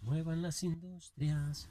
muevan las industrias.